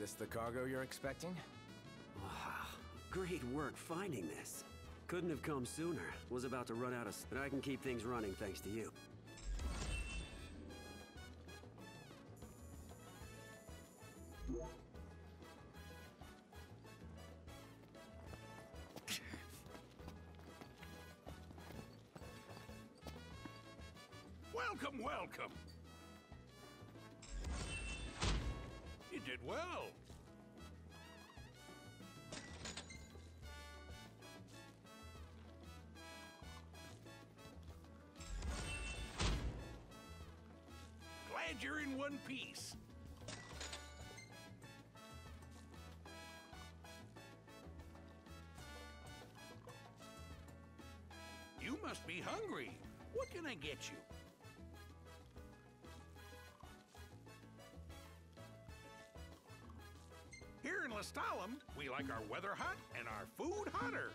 this the cargo you're expecting? Wow, great work finding this. Couldn't have come sooner. Was about to run out of... But I can keep things running thanks to you. Welcome, welcome. You well. Glad you're in one piece. You must be hungry. What can I get you? Lestallum, we like our weather hot and our food hotter.